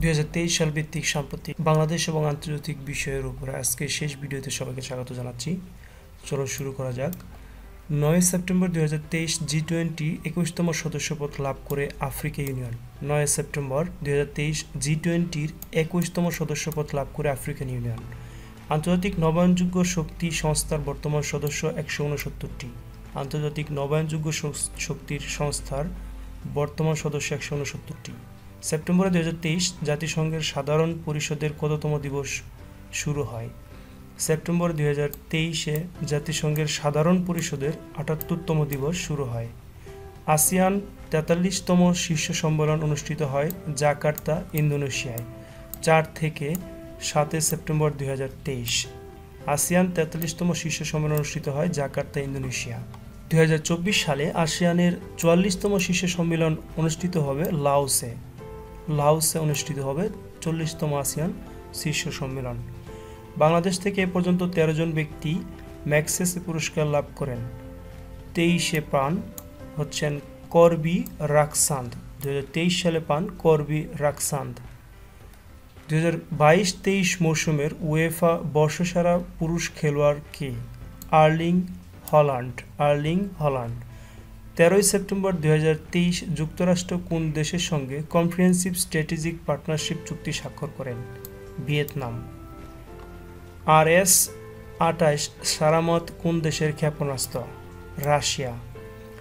দুই হাজার তেইশ সাল ভিত্তিক সাম্প্রতিক বাংলাদেশ এবং আন্তর্জাতিক বিষয়ের উপরে আজকে শেষ ভিডিওতে সবাইকে স্বাগত জানাচ্ছি। চলো শুরু করা যাক। নয় সেপ্টেম্বর দুই জি টোয়েন্টি একুশতম সদস্যপদ লাভ করে আফ্রিকা ইউনিয়ন। নয় সেপ্টেম্বর দুই হাজার তেইশ জি টোয়েন্টির একুশতম সদস্যপদ লাভ করে আফ্রিকান ইউনিয়ন। আন্তর্জাতিক নবায়নযোগ্য শক্তি সংস্থার বর্তমান সদস্য একশো উনসত্তরটি। আন্তর্জাতিক নবায়নযোগ্য শক্তির সংস্থার বর্তমান সদস্য একশো উনসত্তরটি। সেপ্টেম্বরে দু জাতিসংঘের সাধারণ পরিষদের কততম দিবস শুরু হয়। সেপ্টেম্বর দুই হাজার তেইশে জাতিসংঘের সাধারণ পরিষদের আটাত্তরতম দিবস শুরু হয়। আসিয়ান তেতাল্লিশতম শীর্ষ সম্মেলন অনুষ্ঠিত হয় জাকার্তা, ইন্দোনেশিয়ায়, চার থেকে সাতই সেপ্টেম্বর দুই হাজার তেইশ। আসিয়ান তেতাল্লিশতম শীর্ষ সম্মেলন অনুষ্ঠিত হয় জাকার্তা, ইন্দোনেশিয়া। দুই হাজার চব্বিশ সালে আসিয়ানের চুয়াল্লিশতম শীর্ষ সম্মেলন অনুষ্ঠিত হবে লাওসে। লাওসে অনুষ্ঠিত হবে চল্লিশতম আসিয়ান শীর্ষ সম্মেলন। বাংলাদেশ থেকে এ পর্যন্ত তেরো জন ব্যক্তি ম্যাক্সেসে পুরস্কার লাভ করেন। তেইশে পান হচ্ছেন করবি রাকসান্দ। দু হাজার তেইশ সালে পান করবি রাকসান্দ। দু হাজার বাইশ তেইশ মৌসুমের ওয়েফা বর্ষসারা পুরুষ খেলোয়াড় কে? Erling Haaland. Erling Haaland. তেরোই সেপ্টেম্বর দু হাজার তেইশ যুক্তরাষ্ট্র কোন দেশের সঙ্গে কম্প্রিহেন্সিভ স্ট্র্যাটেজিক পার্টনারশিপ চুক্তি স্বাক্ষর করেন? ভিয়েতনাম। আর এস আটাইশ সারামত কোন দেশের ক্ষেপণাস্ত্র? রাশিয়া।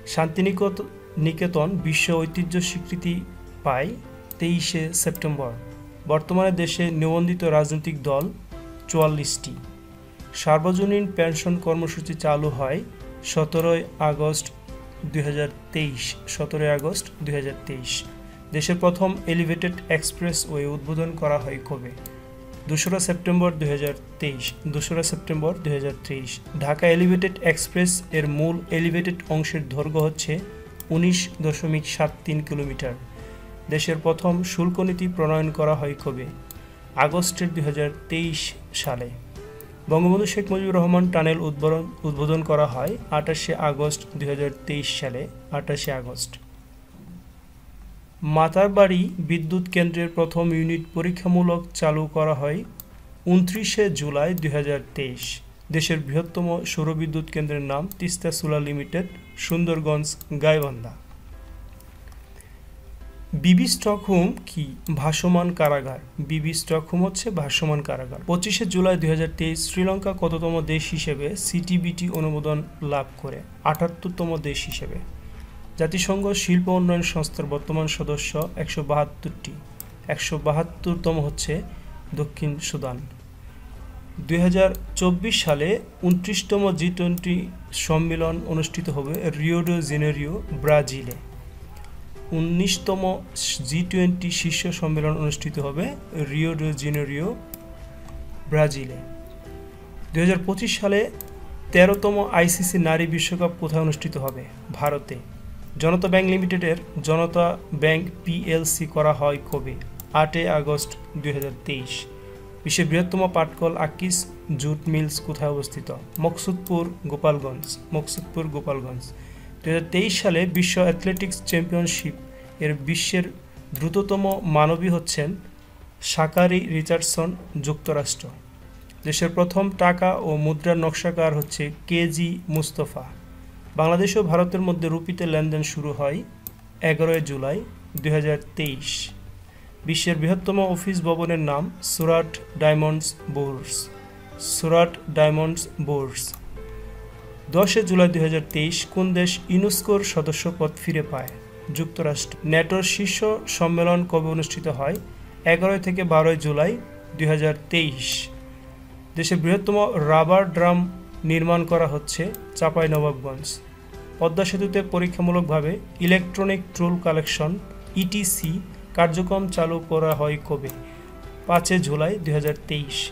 শান্তিনিকত, নিকেতন বিশ্ব ঐতিহ্য স্বীকৃতি পায় তেইশে সেপ্টেম্বর। বর্তমানে দেশে নিবন্ধিত রাজনৈতিক দল চুয়াল্লিশটি। সার্বজনীন পেনশন কর্মসূচি চালু হয় সতেরোই আগস্ট দুই হাজার তেইশ আগস্ট দুই তেইশ। দেশের প্রথম এলিভেটেড এক্সপ্রেস ওয়ে উদ্বোধন করা হয় কবে? দোসরা সেপ্টেম্বর দুই হাজার তেইশ, দোসরা সেপ্টেম্বর দুই হাজার তেইশ। ঢাকা এলিভেটেড এক্সপ্রেস এর মূল এলিভেটেড অংশের দৈর্ঘ্য হচ্ছে উনিশ দশমিক সাত তিন কিলোমিটার। দেশের প্রথম শুল্ক নীতি প্রণয়ন করা হয় কবে? আগস্টের দুই হাজার তেইশ সালে। বঙ্গবন্ধু শেখ মুজিবুর রহমান টানেল উদ্বোধন উদ্বোধন করা হয় আঠাশে আগস্ট দুই হাজার তেইশ সালে, আঠাশে আগস্ট। মাতারবাড়ি বিদ্যুৎ কেন্দ্রের প্রথম ইউনিট পরীক্ষামূলক চালু করা হয় উনত্রিশে জুলাই দুই হাজার তেইশ। দেশের বৃহত্তম সৌরবিদ্যুৎ কেন্দ্রের নাম তিস্তা সুলা লিমিটেড, সুন্দরগঞ্জ, গাইবান্ধা। বিবি স্টকহোম কি? ভাসমান কারাগার। বিবি স্টকহোম হচ্ছে ভাসমান কারাগার। পঁচিশে জুলাই দু হাজার তেইশ শ্রীলঙ্কা কততম দেশ হিসেবে সিটিবিটি অনুমোদন লাভ করে? আটাত্তরতম দেশ হিসেবে। জাতিসংঘ শিল্প উন্নয়ন সংস্থার বর্তমান সদস্য একশো বাহাত্তরটি। একশো বাহাত্তরতম হচ্ছে দক্ষিণ সুদান। দুই হাজার চব্বিশ সালে উনত্রিশতম জি টোয়েন্টি সম্মেলন অনুষ্ঠিত হবে রিওডো জেনেরিও, ব্রাজিলে। উনিশতম জি টোয়েন্টি শীর্ষ সম্মেলন অনুষ্ঠিত হবে রিও ডো জেনেরিও, ব্রাজিলে। দু হাজার পঁচিশ সালে তেরোতম আইসিসি নারী বিশ্বকাপ কোথায় অনুষ্ঠিত হবে? ভারতে। জনতা ব্যাংক লিমিটেডের জনতা ব্যাংক পিএলসি করা হয় কবে? আটই আগস্ট দুই বিশ্বের বৃহত্তম পাটকল আকিস জুট মিলস কোথায় অবস্থিত? মকসুদপুর, গোপালগঞ্জ। মকসুদপুর, গোপালগঞ্জ। দু হাজার তেইশ সালে বিশ্ব অ্যাথলেটিক্স চ্যাম্পিয়নশিপ এর বিশ্বের দ্রুততম মানবী হচ্ছেন সাকারি রিচার্ডসন, যুক্তরাষ্ট্র। দেশের প্রথম টাকা ও মুদ্রার নকশাকার হচ্ছে কেজি মুস্তফা। বাংলাদেশ ও ভারতের মধ্যে রুপিতে লেনদেন শুরু হয় এগারোই জুলাই দুই বিশ্বের বৃহত্তম অফিস ভবনের নাম Surat diamonds bourse. Surat diamonds bourse. দশে জুলাই দুই হাজার তেইশ কোন দেশ ইউনেস্কোর সদস্যপদ ফিরে পায়? যুক্তরাষ্ট্র। ন্যাটোর শীর্ষ সম্মেলন কবে অনুষ্ঠিত হয়? এগারোই থেকে বারোই জুলাই দুই দেশের বৃহত্তম রাবার ড্রাম নির্মাণ করা হচ্ছে চাপাই নবাবগঞ্জ। পদ্মা সেতুতে পরীক্ষামূলকভাবে ইলেকট্রনিক ট্রুল কালেকশন, ইটিসি, কার্যক্রম চালু করা হয় কবে? পাঁচে জুলাই দুই হাজার তেইশ।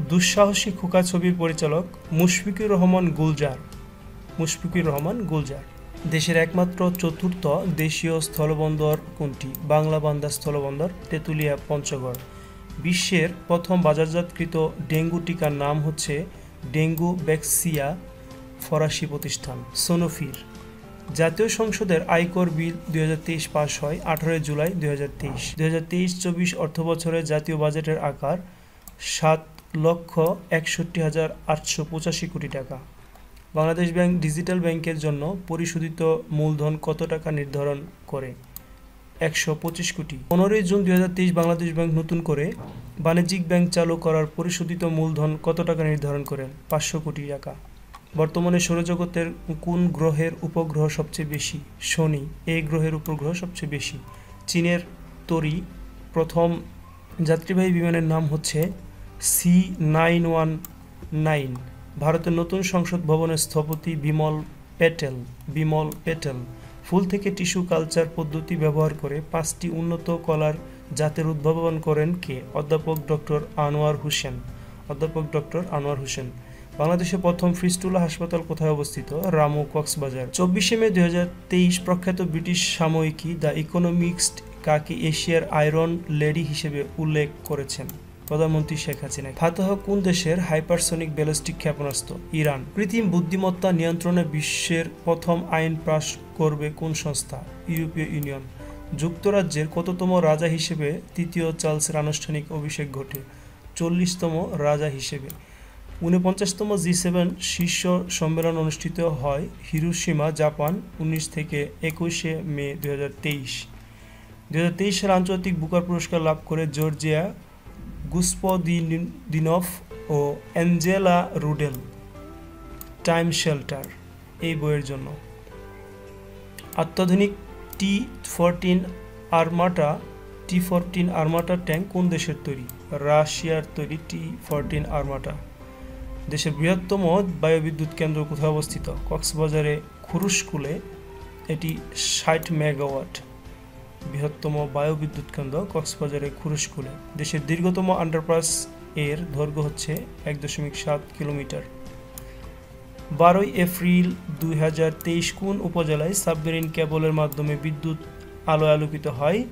দুঃসাহসী খোকা ছবির পরিচালক মুশফিকুর রহমান গুলজার। মুশফিকুর রহমান গুলজার। দেশের একমাত্র চতুর্থ দেশীয় স্থলবন্দর কোনটি? বাংলা বান্দা স্থলবন্দর, তেঁতুলিয়া, পঞ্চগড়। বিশ্বের প্রথম বাজারজাতকৃত ডেঙ্গু টিকার নাম হচ্ছে ডেঙ্গু ব্যাক্সিয়া ফরাসি প্রতিষ্ঠান, সোনোফির। জাতীয় সংসদের আয়কর বিল দুই পাস হয় আঠারোই জুলাই দুই হাজার তেইশ। চব্বিশ অর্থ বছরে জাতীয় বাজেটের আকার সাত লক্ষ একষট্টি হাজার আটশো পঁচাশি কোটি টাকা। বাংলাদেশ ব্যাংক ডিজিটাল ব্যাংকের জন্য পরিশোধিত মূলধন কত টাকা নির্ধারণ করে? একশো পঁচিশ কোটি। পনেরোই জুন দুই হাজার তেইশ বাংলাদেশ ব্যাংক নতুন করে বাণিজ্যিক ব্যাংক চালু করার পরিশোধিত মূলধন কত টাকা নির্ধারণ করেন? পাঁচশো কোটি টাকা। বর্তমানে সৌরজগতের কোন গ্রহের উপগ্রহ সবচেয়ে বেশি? শনি এই গ্রহের উপগ্রহ সবচেয়ে বেশি। চীনের তরি প্রথম যাত্রীবাহী বিমানের নাম হচ্ছে সি নাইন ওয়ান নাইন ভারতের নতুন সংসদ ভবনের স্থপতি বিমল প্যাটেল বিমল প্যাটেল ফুল থেকে টিস্যু কালচার পদ্ধতি ব্যবহার করে পাঁচটি উন্নত কলার জাতের উদ্ভাবন করেন কে? অধ্যাপক ডক্টর আনোয়ার হোসেন। অধ্যাপক ডক্টর আনোয়ার হোসেন। বাংলাদেশের প্রথম ফিস্টুলা হাসপাতাল কোথায় অবস্থিত? রামু কক্সবাজার। চব্বিশে মে দু হাজার তেইশ প্রখ্যাত ব্রিটিশ সাময়িকী দ্য ইকোনমিক্সড কাকে এশিয়ার আয়রন লেডি হিসেবে উল্লেখ করেছেন? প্রধানমন্ত্রী শেখ হাসিনা। ফাতাহ কোন দেশের হাইপারসনিক ব্যালিস্টিক ক্ষেপণাস্ত্র? ইরান। কৃত্রিম বুদ্ধিমত্তা নিয়ন্ত্রণে বিশ্বের প্রথম আইন পাশ করবে কোন সংস্থা? ইউরোপীয় ইউনিয়ন। যুক্তরাজ্যের কততম রাজা হিসেবে তৃতীয় চার্লসের আনুষ্ঠানিক অভিষেক ঘটে? চল্লিশতম রাজা হিসেবে। ঊনপঞ্চাশতম জি সেভেন শীর্ষ সম্মেলন অনুষ্ঠিত হয় হিরোশিমা, জাপান, উনিশ থেকে একুশে মে দু হাজার তেইশ। দু হাজার তেইশ সালে আন্তর্জাতিক বুকার পুরস্কার লাভ করে জর্জিয়া গুসপদিনফ ও অ্যাঞ্জেলা রুডেল টাইম শেল্টার এই বইয়ের জন্য। অত্যাধুনিক T fourteen Armata, T fourteen Armata tank কোন দেশের তৈরি? রাশিয়ার তৈরি টি ফোরটিন আর্মাটা। দেশের বৃহত্তম বায়ুবিদ্যুৎ কেন্দ্র কোথায় অবস্থিত? কক্সবাজারে খুরুশকুলে এটি ষাট মেগাওয়াট। বৃহত্তম বায়ুবিদ্যুৎ কেন্দ্র কক্সবাজারে খুরুশকুলে। দেশের দীর্ঘতম আন্ডারপাস এর দৈর্ঘ্য হচ্ছে এক দশমিক সাত কিলোমিটার। বারোই এপ্রিল দুই হাজার তেইশ কোন উপজেলায় সাবমেরিন কেবলের মাধ্যমে বিদ্যুৎ আলো আলোকিত হয়?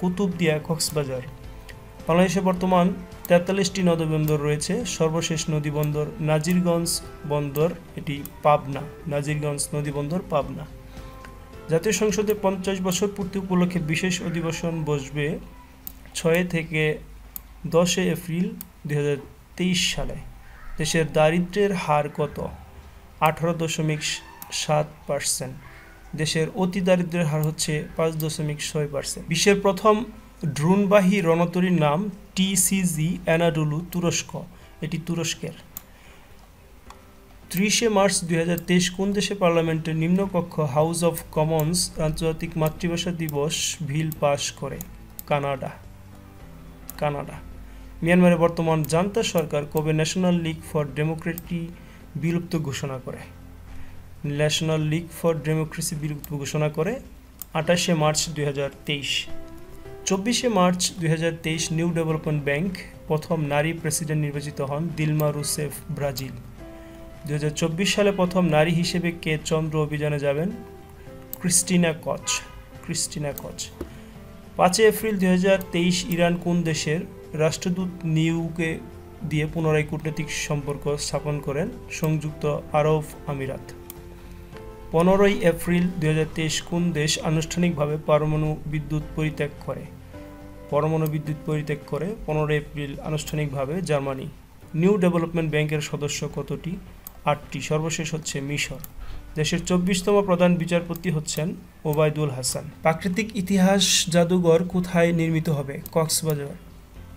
কুতুবদিয়া, কক্সবাজার। বাংলাদেশে বর্তমান তেতাল্লিশটি নদীবন্দর রয়েছে। সর্বশেষ নদীবন্দর নাজিরগঞ্জ বন্দর, এটি পাবনা। নাজিরগঞ্জ নদীবন্দর, পাবনা। জাতীয় সংসদে পঞ্চাশ বছর পূর্তি উপলক্ষে বিশেষ অধিবেশন বসবে ছয় থেকে দশে এপ্রিল দু হাজার তেইশ সালে। দেশের দারিদ্র্যের হার কত? আঠারো দশমিক সাত পার্সেন্ট। দেশের অতি দারিদ্র্যের হার হচ্ছে পাঁচ দশমিক ছয় পার্সেন্ট। বিশ্বের প্রথম ড্রোনবাহী রণতরীর নাম টিসিজি অ্যানাডুলু তুরস্ক। এটি তুরস্কের। ত্রিশে মার্চ দুই হাজার তেইশ কোন দেশে পার্লামেন্টের নিম্নকক্ষ হাউস অফ কমন্স আন্তর্জাতিক মাতৃভাষা দিবস ভিল পাশ করে? কানাডা। কানাডা। মিয়ানমারে বর্তমান জান্তা সরকার কবে ন্যাশনাল লীগ ফর ডেমোক্রেটি বিলুপ্ত ঘোষণা করে? ন্যাশনাল লীগ ফর ডেমোক্রেসি বিলুপ্ত ঘোষণা করে আঠাশে মার্চ দুই চব্বিশে মার্চ দুই হাজার তেইশ নিউ ডেভেলপমেন্ট ব্যাংক প্রথম নারী প্রেসিডেন্ট নির্বাচিত হন দিলমা রুসেফ ব্রাজিল। দুই হাজার চব্বিশ সালে প্রথম নারী হিসেবে কে চন্দ্র অভিযানে যাবেন? ক্রিস্টিনা কচ। ক্রিস্টিনা কচ। পাঁচই এপ্রিল দুই হাজার তেইশ ইরান কোন দেশের রাষ্ট্রদূত নিউকে দিয়ে পুনরায় কূটনৈতিক সম্পর্ক স্থাপন করেন? সংযুক্ত আরব আমিরাত। পনেরোই এপ্রিল দু হাজার তেইশ কোন দেশ আনুষ্ঠানিকভাবে পরমাণু বিদ্যুৎ পরিত্যাগ করে? পরমাণু বিদ্যুৎ পরিত্যাগ করে পনেরোই এপ্রিল আনুষ্ঠানিকভাবে জার্মানি। নিউ ডেভেলপমেন্ট ব্যাংকের সদস্য কতটি? আটটি। সর্বশেষ হচ্ছে মিশর। দেশের চব্বিশতম প্রধান বিচারপতি হচ্ছেন ওবায়দুল হাসান। প্রাকৃতিক ইতিহাস জাদুঘর কোথায় নির্মিত হবে? কক্সবাজার।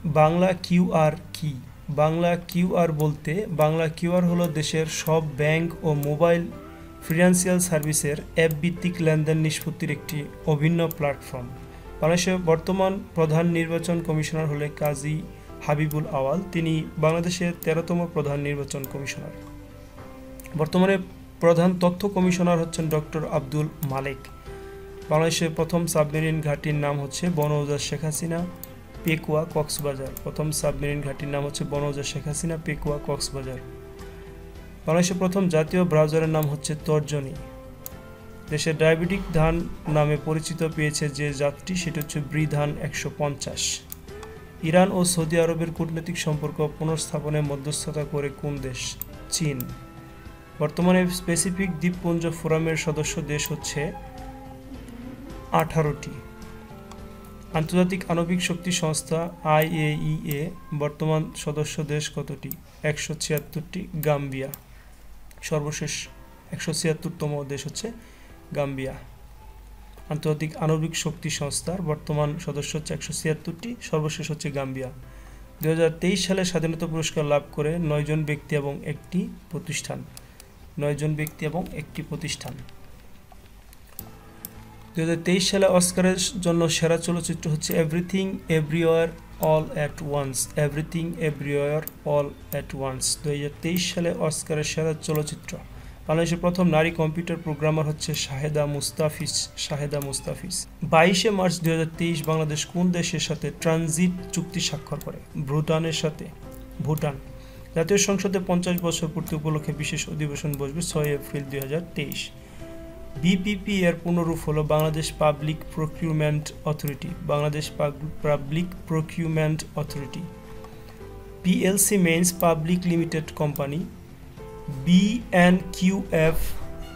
বাংলা কিউআর কি? বাংলা কিউআর বলতে, বাংলা কিউআর হলো দেশের সব ব্যাংক ও মোবাইল ফিনান্সিয়াল সার্ভিসের অ্যাপ ভিত্তিক লেনদেন নিষ্পত্তির একটি অভিন্ন প্ল্যাটফর্ম। বাংলাদেশের বর্তমান প্রধান নির্বাচন কমিশনার হলে কাজী হাবিবুল আওয়াল। তিনি বাংলাদেশের তেরোতম প্রধান নির্বাচন কমিশনার। বর্তমানে প্রধান তথ্য কমিশনার হচ্ছেন ডক্টর আব্দুল মালিক। বাংলাদেশের প্রথম সাবমেরিন ঘাটির নাম হচ্ছে বনৌজা শেখ হাসিনা পেকুয়া কক্সবাজার। প্রথম সাবমেরিন ঘাটির নাম হচ্ছে বনৌজা শেখ হাসিনা পেকুয়া কক্সবাজার। বাংলাদেশের প্রথম জাতীয় ব্রাউজারের নাম হচ্ছে তর্জনী। দেশের ডায়াবেটিক ধান নামে পরিচিত পেয়েছে যে জাতটি, সেটা হচ্ছে ব্রি ধান একশো পঞ্চাশ। ইরান ও সৌদি আরবের কূটনৈতিক সম্পর্ক পুনর্স্থাপনে মধ্যস্থতা করে কোন দেশ? চীন। বর্তমানে স্পেসিফিক দ্বীপপুঞ্জ ফোরামের সদস্য দেশ হচ্ছে আঠারোটি। আন্তর্জাতিক আণবিক শক্তি সংস্থা আইএইএ বর্তমান সদস্য দেশ কতটি? একশো ছিয়াত্তরটি। গাম্বিয়া। সর্বশেষ একশো ছিয়াত্তরতম দেশ হচ্ছে গাম্বিয়া। আন্তর্জাতিক আণবিক শক্তি সংস্থার বর্তমান সদস্য হচ্ছে একশো ছিয়াত্তরটি। সর্বশেষ হচ্ছে গাম্বিয়া। দু হাজার তেইশ সালে স্বাধীনতা পুরস্কার লাভ করে নয়জন ব্যক্তি এবং একটি প্রতিষ্ঠান। নয়জন ব্যক্তি এবং একটি প্রতিষ্ঠান। দুই হাজার তেইশ সালে অস্কারের জন্য সেরা চলচ্চিত্র হচ্ছে everything everywhere all at once everything everywhere all at once দুই হাজার তেইশ সালে অস্কারের সেরা চলচ্চিত্র। বাংলাদেশের প্রথম নারী কম্পিউটার প্রোগ্রামার হচ্ছে শাহেদা মুস্তাফিজ শাহেদা মুস্তাফিজ। বাইশে মার্চ দুই হাজার তেইশ বাংলাদেশ কোন দেশের সাথে ট্রানজিট চুক্তি স্বাক্ষর করে? ভুটানের সাথে। ভুটান। জাতীয় সংসদে পঞ্চাশ বছর পূর্তি উপলক্ষে বিশেষ অধিবেশন বসবে ছয় এপ্রিল দুই হাজার তেইশ। বিপিপি এর পুনরূপ হল Bangladesh public procurement authority, Bangladesh public procurement authority. PLC means public limited company, BNQF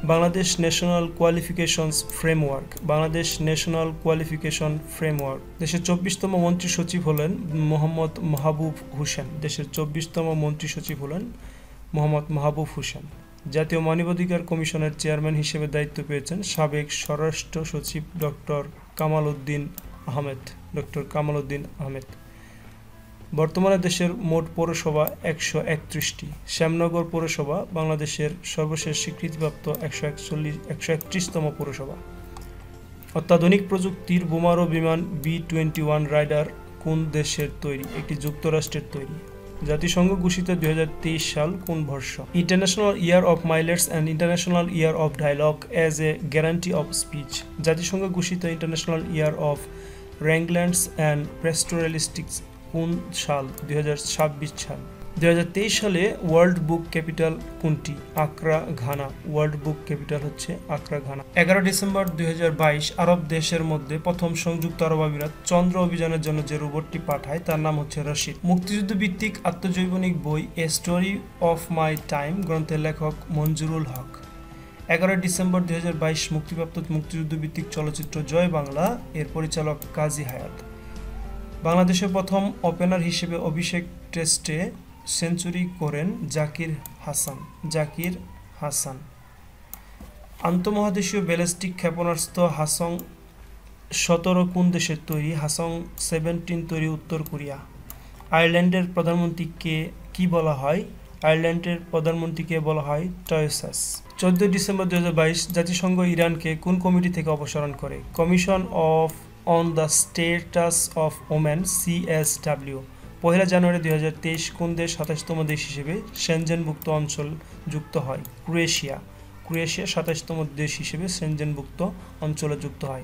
Bangladesh national qualifications framework Bangladesh national qualification framework দেশের চব্বিশতম মন্ত্রী সচিব হলেন মোহাম্মদ মাহবুব হোসেন। দেশের চব্বিশতম মন্ত্রী সচিব হলেন মোহাম্মদ মাহবুব হোসেন। জাতীয় মানবাধিকার কমিশনের চেয়ারম্যান হিসেবে দায়িত্ব পেয়েছেন সাবেক স্বরাষ্ট্র সচিব ডক্টর কামাল উদ্দিন আহমেদ। ডক্টর কামাল উদ্দিন আহমেদ। বর্তমানে দেশের মোট পৌরসভা একশো একত্রিশটি। শ্যামনগর পৌরসভা বাংলাদেশের সর্বশেষ স্বীকৃতিপ্রাপ্ত একশো একচল্লিশ, একশো একত্রিশতম পৌরসভা। অত্যাধুনিক প্রযুক্তির বোমারো বিমান বি টোয়েন্টি ওয়ান রাইডার কোন দেশের তৈরি? একটি যুক্তরাষ্ট্রের তৈরি। জাতিসংঘ ঘোষিত দুই হাজার তেইশ সাল কোন বর্ষ? International year of millets and international year of dialogue as a guarantee of speech. জাতিসংঘ ঘোষিত international year of rangelands and pastoralists কোন সাল? দুই সাল। দুই সালে ওয়ার্ল্ড বুক ক্যাপিটাল কোনটি? Accra Ghana. World book capital হচ্ছে আকরা ঘানা। এগারো ডিসেম্বর দুই আরব দেশের মধ্যে প্রথম সংযুক্ত আরব আমিরাত চন্দ্র অভিযানের জন্য যে রোবটটি পাঠায়, তার নাম হচ্ছে রশিদ। মুক্তিযুদ্ধ ভিত্তিক আত্মজৈবনিক বই a story of my time গ্রন্থের লেখক মঞ্জুরুল হক। এগারোই ডিসেম্বর দুই হাজার বাইশ মুক্তিপ্রাপ্ত মুক্তিযুদ্ধ ভিত্তিক চলচ্চিত্র জয় বাংলা, এর পরিচালক কাজী হায়াত। বাংলাদেশের প্রথম ওপেনার হিসেবে অভিষেক টেস্টে সেঞ্চুরি করেন জাকির হাসান জাকির হাসান। আন্তমহাদেশীয় ব্যালিস্টিক ক্ষেপণাস্ত্র হাসং সতেরো কোন দেশের তৈরি? হাসং সেভেন্টিন তৈরি উত্তর কোরিয়া। আয়ারল্যান্ডের প্রধানমন্ত্রীকে কি বলা হয়? আয়ারল্যান্ডের প্রধানমন্ত্রীকে বলা হয় টয়সাস। চোদ্দই ডিসেম্বর দু হাজার বাইশ জাতিসংঘ ইরানকে কোন কমিটি থেকে অপসারণ করে? Commission of on the status of women CSW পহেলা জানুয়ারি দুই হাজার তেইশ কোন দেশ সাতাশতম দেশ হিসেবে সেনজেনভুক্ত অঞ্চল যুক্ত হয়? ক্রোয়েশিয়া। ক্রোয়েশিয়া সাতাশতম দেশ হিসেবে সেনজেনভুক্ত অঞ্চলে যুক্ত হয়।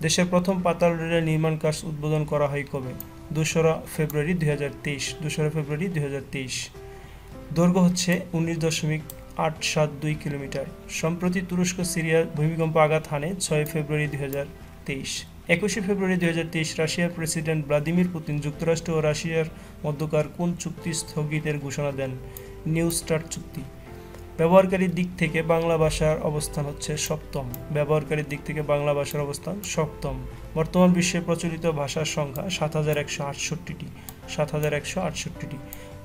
দেশের প্রথম পাতাল রেলের নির্মাণ কাজ উদ্বোধন করা হয় কবে? দোসরা ফেব্রুয়ারি দুই হাজার তেইশ। দোসরা ফেব্রুয়ারি দুই হাজার তেইশ। দৈর্ঘ্য হচ্ছে উনিশ দশমিক আট সাত দুই কিলোমিটার। সম্প্রতি তুরস্ক, সিরিয়ার ভূমিকম্প আঘাত হানে ছয় ফেব্রুয়ারি দুই হাজার তেইশ। একুশে ফেব্রুয়ারি দুই হাজার তেইশ রাশিয়ার প্রেসিডেন্ট ভ্লাদিমির পুতিন যুক্তরাষ্ট্র ও রাশিয়ার মধ্যকার কোন চুক্তি স্থগিতের ঘোষণা দেন? নিউ স্টার্ট চুক্তি। ব্যবহারকারীর দিক থেকে বাংলা ভাষার অবস্থান হচ্ছে সপ্তম। ব্যবহারকারীর দিক থেকে বাংলা ভাষার অবস্থান সপ্তম। বর্তমান বিশ্বে প্রচলিত ভাষার সংখ্যা সাত হাজার একশো আটষট্টিটি। সাত হাজার একশো আটষট্টিটি।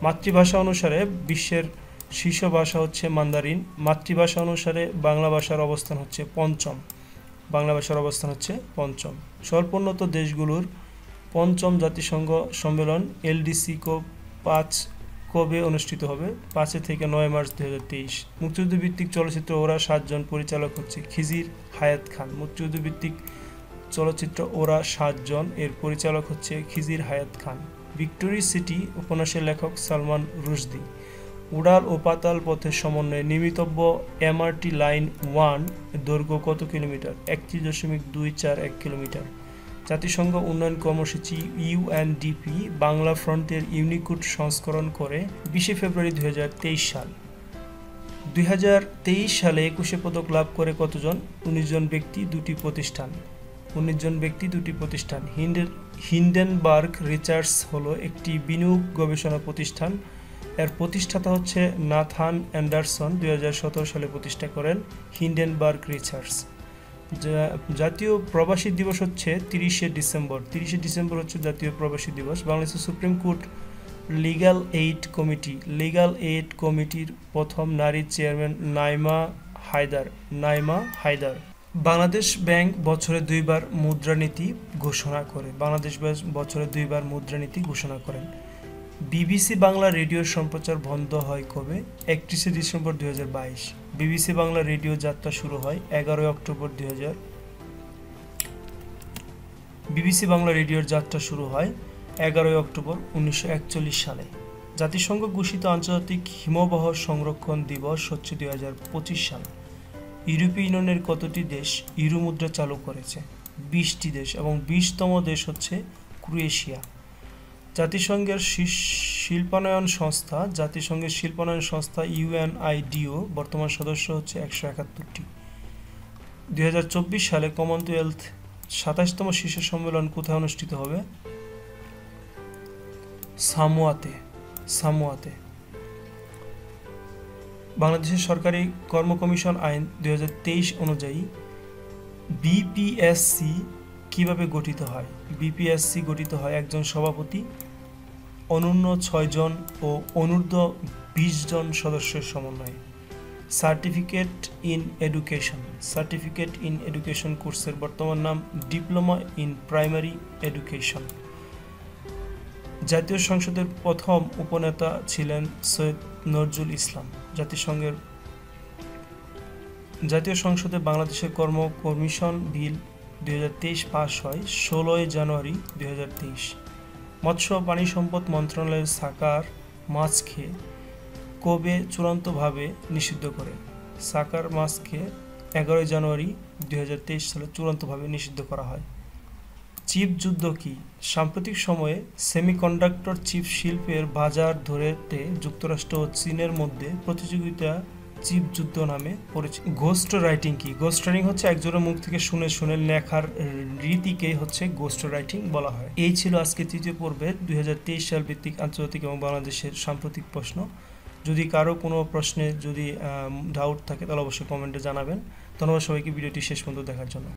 মাতৃভাষা অনুসারে বিশ্বের শীর্ষ ভাষা হচ্ছে মান্দারিন। মাতৃভাষা অনুসারে বাংলা ভাষার অবস্থান হচ্ছে পঞ্চম। বাংলা ভাষার অবস্থান হচ্ছে পঞ্চম। স্বল্পোন্নত দেশগুলোর পঞ্চম জাতিসংঘ সম্মেলন, এলডিসি কো পাঁচ কবে অনুষ্ঠিত হবে? পাঁচে থেকে নয় মার্চ দু হাজার তেইশ। মুক্তিযুদ্ধ ভিত্তিক চলচ্চিত্র ওরা সাতজন পরিচালক হচ্ছে খিজির হায়াত খান। মুক্তিযুদ্ধ ভিত্তিক চলচ্চিত্র ওরা সাতজন, এর পরিচালক হচ্ছে খিজির হায়াত খান। ভিক্টোরি সিটি উপন্যাসের লেখক সালমান রুশদি। উড়াল ও পাতাল পথের সমন্বয়ে নির্মিতব্য এমআরটি লাইন ওয়ান দৈর্ঘ্য কত কিলোমিটার? একত্রিশ দশমিক দুই চার এক কিলোমিটার। জাতিসংঘ উন্নয়ন কর্মসূচি ইউএনডিপি বাংলা ফ্রন্টের ইউনিকুড সংস্করণ করে বিশে ফেব্রুয়ারি দুই হাজার তেইশ সাল। দুই হাজার তেইশ সালে একুশে পদক লাভ করে কতজন? উনিশ জন ব্যক্তি, দুটি প্রতিষ্ঠান। উনিশ জন ব্যক্তি, দুটি প্রতিষ্ঠান। হিন্ডেন হিন্ডেনবার্গ রিচার্স হলো একটি বিনিয়োগ গবেষণা প্রতিষ্ঠান প্রতিষ্ঠাতা হচ্ছে নাথান অ্যান্ডারসন দুই হাজার সতেরো সালে প্রতিষ্ঠা করেন হিন্ডেনবার্গ রিসার্চ। জাতীয় প্রবাসী দিবস হচ্ছে তিরিশে ডিসেম্বর। তিরিশে ডিসেম্বর হচ্ছে জাতীয় প্রবাসী দিবস। বাংলাদেশের supreme court legal aid committee. Legal aid কমিটির প্রথম নারী চেয়ারম্যান নাইমা হায়দার নাইমা হায়দার। বাংলাদেশ ব্যাংক বছরে দুইবার মুদ্রানীতি ঘোষণা করে। বাংলাদেশ ব্যাংক বছরে দুইবার মুদ্রানীতি ঘোষণা করেন। বিবিসি বাংলা রেডিওর সম্প্রচার বন্ধ হয় কবে? একত্রিশে ডিসেম্বর দুই হাজার বাইশ। বিবিসি বাংলা রেডিও যাত্রা শুরু হয় এগারোই অক্টোবর দু হাজার। বিবিসি বাংলা রেডিওর যাত্রা শুরু হয় এগারোই অক্টোবর উনিশশো একচল্লিশ সালে। জাতিসংঘ ঘোষিত আন্তর্জাতিক হিমবাহ সংরক্ষণ দিবস হচ্ছে দু হাজার পঁচিশ সাল। ইউরোপীয় ইউনিয়নের কতটি দেশ ইউরো মুদ্রা চালু করেছে? বিশটি দেশ এবং বিশতম দেশ হচ্ছে ক্রোয়েশিয়া। জাতিসংঘের শিল্পানয়ন সংস্থা, জাতিসংঘের শিল্পানয়ন সংস্থা ইউএনআইডিও বর্তমান সদস্য হচ্ছে একশো একাত্তরটি। দুই সালে কমনওয়েলথ সাতাশতম শীর্ষ সম্মেলন কোথায় অনুষ্ঠিত হবে? সামোয়াতে সামোয়াতে। বাংলাদেশের সরকারি কর্ম কমিশন আইন দুই হাজার তেইশ অনুযায়ী বিপিএসসি কীভাবে গঠিত হয়? বিপিএসসি গঠিত হয় একজন সভাপতি অনন্য ছয়জন ও অনূর্ধ্ব বিশ জন সদস্যের সমন্বয়ে। Certificate in education. Certificate in education কোর্সের বর্তমান নাম ডিপ্লোমা ইন প্রাইমারি এডুকেশন। জাতীয় সংসদের প্রথম উপনেতা ছিলেন সৈয়দ নজরুল ইসলাম। জাতিসংঘের জাতীয় সংসদে বাংলাদেশের কর্ম কমিশন বিল দুই পাস হয় ষোলোই জানুয়ারি দু হাজার তেইশ। মৎস্য প্রাণী সম্পদ মন্ত্রণালয়ের সাকার মাছকে কবে চূড়ান্তভাবে নিষিদ্ধ করে? সাকার মাছকে এগারোই জানুয়ারি দু হাজার তেইশ সালে চূড়ান্তভাবে নিষিদ্ধ করা হয়। চিপ যুদ্ধ কি? সাম্প্রতিক সময়ে সেমিকন্ডাক্টর চিপ শিল্পের বাজার ধরেতে যুক্তরাষ্ট্র ও চীনের মধ্যে প্রতিযোগিতা চিপ যুদ্ধ নামে পরিচিত গোস্ট রাইটিং কি? গোস্ট রাইটিং হচ্ছে একজনের মুখ থেকে শুনে শুনে লেখার রীতিকে হচ্ছে গোস্ট রাইটিং বলা হয়। এই ছিল আজকে তৃতীয় পর্বে দুই হাজার তেইশ সাল ভিত্তিক আন্তর্জাতিক এবং বাংলাদেশের সাম্প্রতিক প্রশ্ন। যদি কারও কোনো প্রশ্নে যদি ডাউট থাকে তাহলে অবশ্যই কমেন্টে জানাবেন। ধন্যবাদ সবাইকে, ভিডিওটি শেষ পর্যন্ত দেখার জন্য।